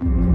you